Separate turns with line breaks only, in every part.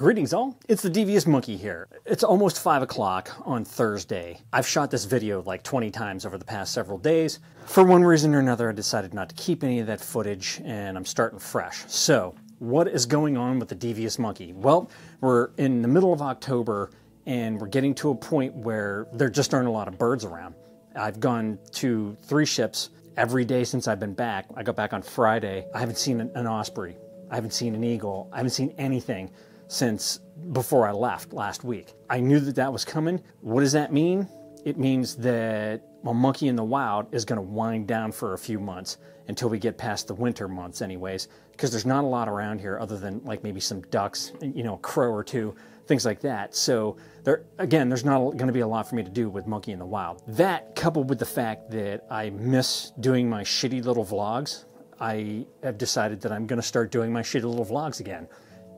Greetings all, it's the Devious Monkey here. It's almost 5 o'clock on Thursday. I've shot this video like 20 times over the past several days. For one reason or another, I decided not to keep any of that footage and I'm starting fresh. So, what is going on with the Devious Monkey? Well, we're in the middle of October and we're getting to a point where there just aren't a lot of birds around. I've gone to three ships every day since I've been back. I got back on Friday. I haven't seen an, osprey. I haven't seen an eagle. I haven't seen anything since before I left last week. I knew that that was coming. What does that mean? It means that a monkey in the wild is going to wind down for a few months until we get past the winter months, anyways, because there's not a lot around here other than like maybe some ducks, you know, a crow or two, things like that. So there, again, there's not going to be a lot for me to do with monkey in the wild. That coupled with the fact that I miss doing my shitty little vlogs, I have decided that I'm going to start doing my shitty little vlogs again.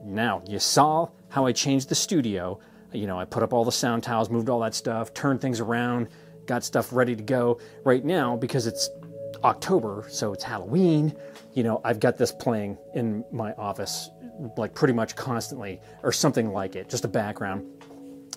Now, you saw how I changed the studio. You know, I put up all the sound tiles, moved all that stuff, turned things around, got stuff ready to go. Right now, because it's October, so it's Halloween, you know, I've got this playing in my office like pretty much constantly or something like it, just a background.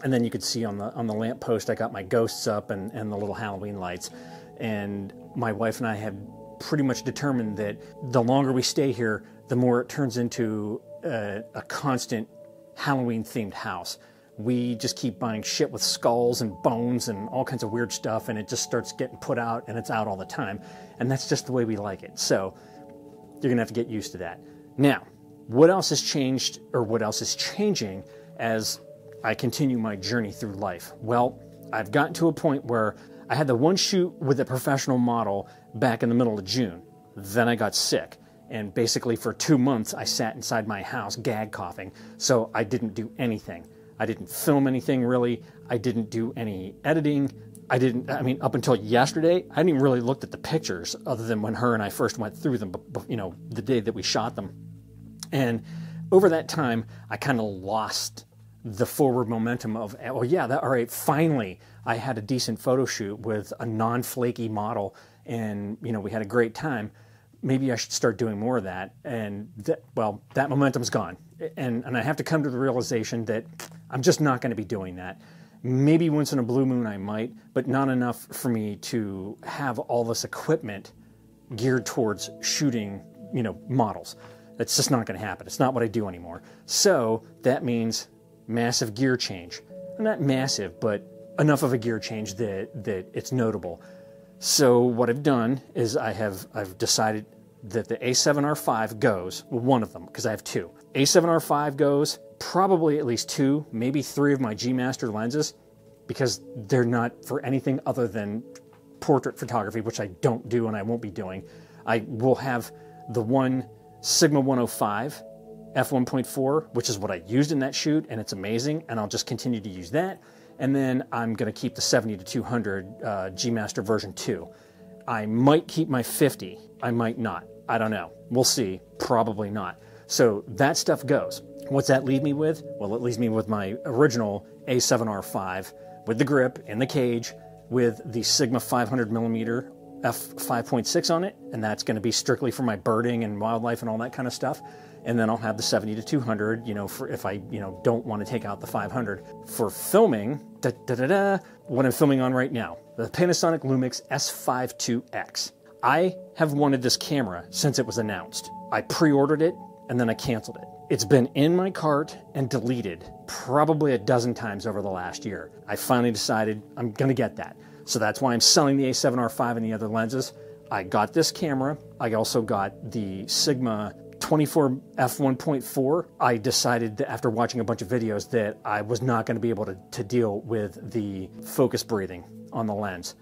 And then you could see on the on the lamp post I got my ghosts up and, and the little Halloween lights. And my wife and I have pretty much determined that the longer we stay here, the more it turns into a, a constant Halloween themed house. We just keep buying shit with skulls and bones and all kinds of weird stuff, and it just starts getting put out and it's out all the time. And that's just the way we like it. So you're gonna have to get used to that. Now, what else has changed or what else is changing as I continue my journey through life? Well, I've gotten to a point where I had the one shoot with a professional model back in the middle of June. Then I got sick. And basically, for two months, I sat inside my house gag coughing. So I didn't do anything. I didn't film anything really. I didn't do any editing. I didn't, I mean, up until yesterday, I didn't even really looked at the pictures other than when her and I first went through them, you know, the day that we shot them. And over that time, I kind of lost the forward momentum of, oh, yeah, that, all right, finally, I had a decent photo shoot with a non flaky model and, you know, we had a great time maybe I should start doing more of that. And that, well, that momentum's gone. And, and I have to come to the realization that I'm just not going to be doing that. Maybe once in a blue moon I might, but not enough for me to have all this equipment geared towards shooting, you know, models. That's just not going to happen. It's not what I do anymore. So that means massive gear change. Not massive, but enough of a gear change that, that it's notable. So what I've done is I have I've decided that the A7R5 goes, one of them, because I have two. A7R5 goes, probably at least two, maybe three of my G Master lenses, because they're not for anything other than portrait photography, which I don't do and I won't be doing. I will have the one Sigma 105 f1.4, which is what I used in that shoot, and it's amazing, and I'll just continue to use that. And then I'm going to keep the 70 to 200 uh, G Master version 2. I might keep my 50, I might not. I don't know. We'll see. Probably not. So that stuff goes. What's that leave me with? Well, it leaves me with my original A7R5 with the grip and the cage with the Sigma 500 millimeter f5.6 on it, and that's going to be strictly for my birding and wildlife and all that kind of stuff. And then I'll have the 70 to 200, you know, for if I, you know, don't want to take out the 500. For filming, da, da, da, da, what I'm filming on right now, the Panasonic Lumix S5 IIX. I have wanted this camera since it was announced. I pre-ordered it and then I canceled it. It's been in my cart and deleted probably a dozen times over the last year. I finally decided I'm to get that. So that's why I'm selling the A7R5 and the other lenses. I got this camera. I also got the Sigma 24 f1.4 i decided after watching a bunch of videos that i was not going to be able to, to deal with the focus breathing on the lens.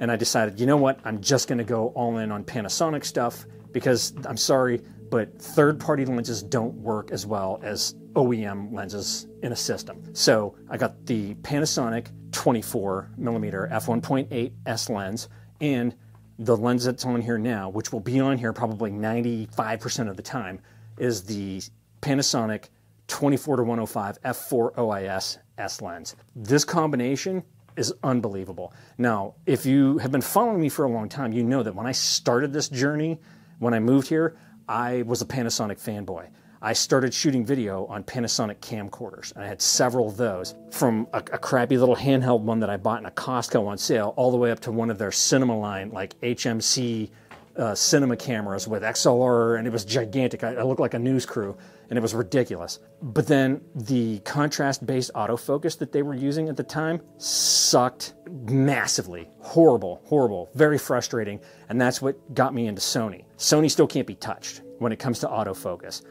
And i decided you know what? I'm just going to go all in on panasonic stuff because i'm sorry but third party lenses don't work as well as oem lenses in a system. So i got the panasonic 24 millimeter f1.8 s lens and the lens that's on here now, which will be on here probably 95% of the time, is the Panasonic 24 to 105 f4 OIS S lens. This combination is unbelievable. Now, if you have been following me for a long time, you know that when I started this journey, when I moved here, I was a Panasonic fanboy. I started shooting video on Panasonic camcorders, and I had several of those from a, a, crappy little handheld one that I bought in a Costco on sale, all the way up to one of their cinema line, like HMC uh, cinema cameras with XLR, and it was gigantic. I, I looked like a news crew, and it was ridiculous. But then the contrast based autofocus that they were using at the time sucked massively. Horrible, horrible, very frustrating, and that's what got me into Sony. Sony still can't be touched when it comes to autofocus.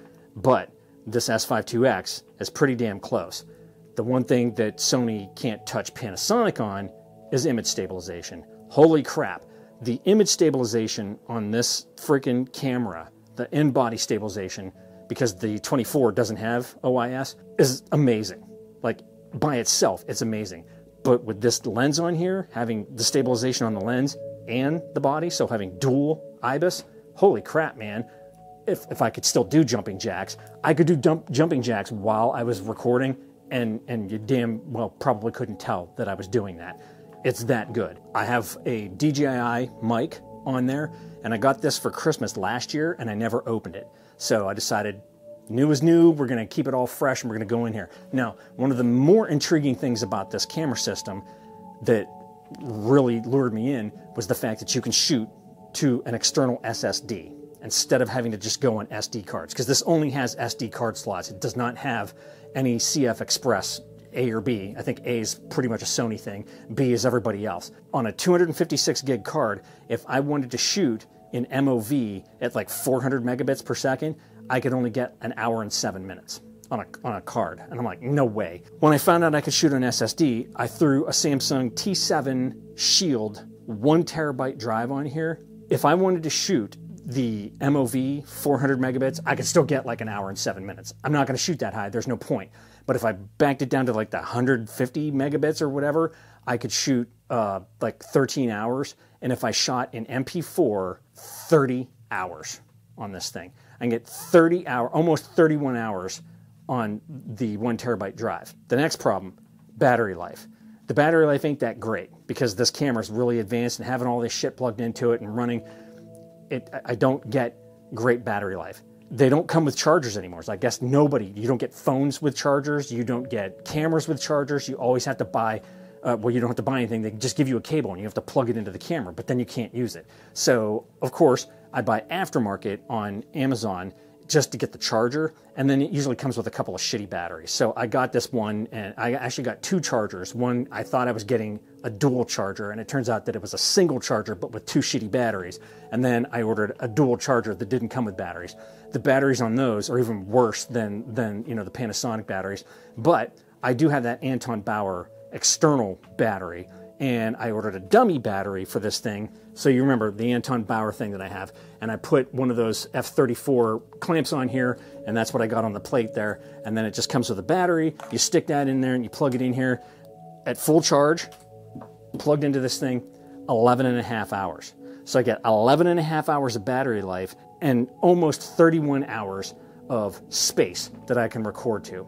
But this S5 IIX is pretty damn close. The one thing that Sony can't touch Panasonic on is image stabilization. Holy crap, the image stabilization on this freaking camera, the in body stabilization, because the 24 doesn't have OIS, is amazing. Like by itself, it's amazing. But with this lens on here, having the stabilization on the lens and the body, so having dual IBIS, holy crap, man if, if I could still do jumping jacks, I could do dump, jumping jacks while I was recording, and, and you damn well probably couldn't tell that I was doing that. It's that good. I have a DJI mic on there, and I got this for Christmas last year, and I never opened it. So I decided, new is new, we're gonna keep it all fresh, and we're gonna go in here. Now, one of the more intriguing things about this camera system that really lured me in was the fact that you can shoot to an external SSD instead of having to just go on SD cards because this only has SD card slots. It does not have any CF Express A or B. I think A is pretty much a Sony thing. B is everybody else. On a 256 gig card, if I wanted to shoot in MOV at like 400 megabits per second, I could only get an hour and seven minutes on a, on a card. And I'm like, no way. When I found out I could shoot on SSD, I threw a Samsung T7 Shield one terabyte drive on here. If I wanted to shoot the MOV 400 megabits, I could still get like an hour and seven minutes. I'm not going to shoot that high. There's no point. But if I backed it down to like the 150 megabits or whatever, I could shoot uh, like 13 hours. And if I shot in MP4, 30 hours on this thing. I can get 30 hour, almost 31 hours on the one terabyte drive. The next problem, battery life. The battery life ain't that great because this camera is really advanced and having all this shit plugged into it and running it, I don't get great battery life. They don't come with chargers anymore. So I guess nobody, you don't get phones with chargers, you don't get cameras with chargers. You always have to buy, uh, well, you don't have to buy anything. They just give you a cable and you have to plug it into the camera, but then you can't use it. So, of course, I buy aftermarket on Amazon just to get the charger, and then it usually comes with a couple of shitty batteries. So I got this one, and I actually got two chargers. One, I thought I was getting a dual charger, and it turns out that it was a single charger, but with two shitty batteries. And then I ordered a dual charger that didn't come with batteries. The batteries on those are even worse than than you know the Panasonic batteries. But I do have that Anton Bauer external battery and I ordered a dummy battery for this thing. So you remember the Anton Bauer thing that I have, and I put one of those F34 clamps on here, and that's what I got on the plate there. And then it just comes with a battery. You stick that in there and you plug it in here at full charge, plugged into this thing, 11 and a half hours. So I get 11 and a half hours of battery life and almost 31 hours of space that I can record to.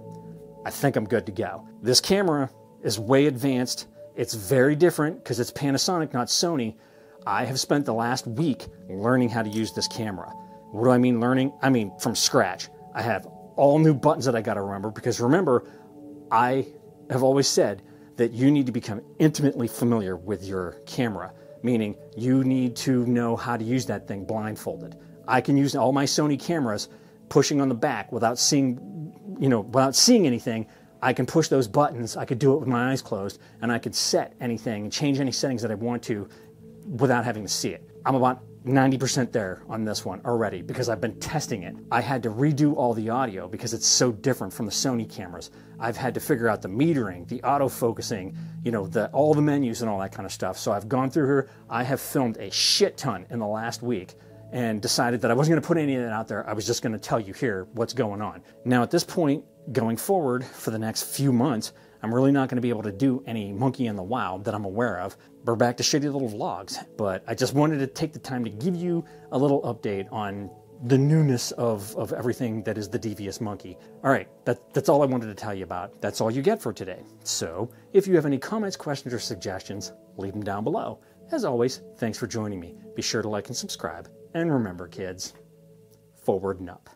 I think I'm good to go. This camera is way advanced it's very different because it's Panasonic, not Sony. I have spent the last week learning how to use this camera. What do I mean learning? I mean from scratch. I have all new buttons that I got to remember because remember, I have always said that you need to become intimately familiar with your camera, meaning you need to know how to use that thing blindfolded. I can use all my Sony cameras pushing on the back without seeing, you know, without seeing anything I can push those buttons, I could do it with my eyes closed, and I could set anything and change any settings that I want to without having to see it. I'm about 90% there on this one already because I've been testing it. I had to redo all the audio because it's so different from the Sony cameras. I've had to figure out the metering, the autofocusing, you know, the, all the menus and all that kind of stuff. So I've gone through here. I have filmed a shit ton in the last week and decided that I wasn't going to put any of that out there. I was just going to tell you here what's going on. Now, at this point, going forward for the next few months, I'm really not going to be able to do any monkey in the wild that I'm aware of. We're back to shitty little vlogs, but I just wanted to take the time to give you a little update on the newness of, of everything that is the devious monkey. All right, that, that's all I wanted to tell you about. That's all you get for today. So if you have any comments, questions, or suggestions, leave them down below. As always, thanks for joining me. Be sure to like and subscribe. And remember, kids, forward and up.